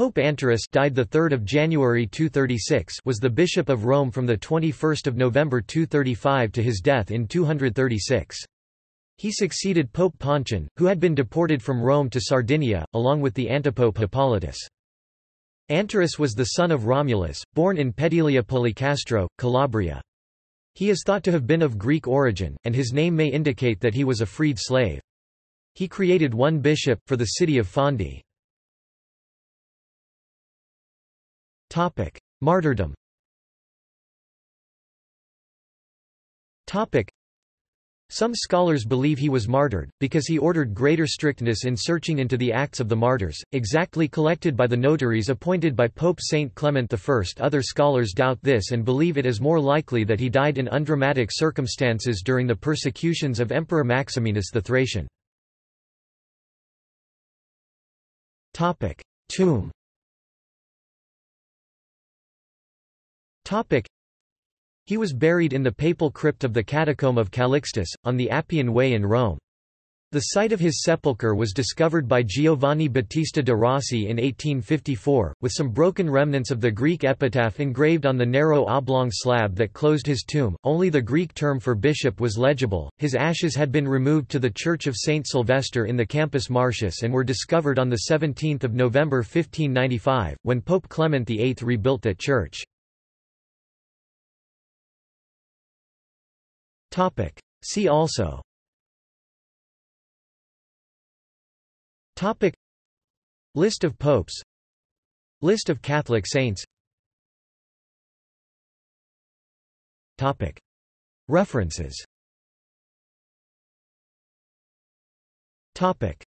Pope Anterus died the 3rd of January 236 was the bishop of Rome from the 21st of November 235 to his death in 236. He succeeded Pope Pontian, who had been deported from Rome to Sardinia, along with the antipope Hippolytus. Anterus was the son of Romulus, born in Petilia Policastro, Calabria. He is thought to have been of Greek origin, and his name may indicate that he was a freed slave. He created one bishop, for the city of Fondi. Martyrdom. Some scholars believe he was martyred, because he ordered greater strictness in searching into the acts of the martyrs, exactly collected by the notaries appointed by Pope Saint Clement I. Other scholars doubt this and believe it is more likely that he died in undramatic circumstances during the persecutions of Emperor Maximinus the Thracian. Topic: Tomb he was buried in the papal crypt of the Catacomb of Calixtus, on the Appian Way in Rome. The site of his sepulchre was discovered by Giovanni Battista de Rossi in 1854, with some broken remnants of the Greek epitaph engraved on the narrow oblong slab that closed his tomb. Only the Greek term for bishop was legible. His ashes had been removed to the Church of St. Sylvester in the Campus Martius and were discovered on 17 November 1595, when Pope Clement VIII rebuilt that church. Topic. See also Topic. List of popes List of Catholic saints Topic. References Topic.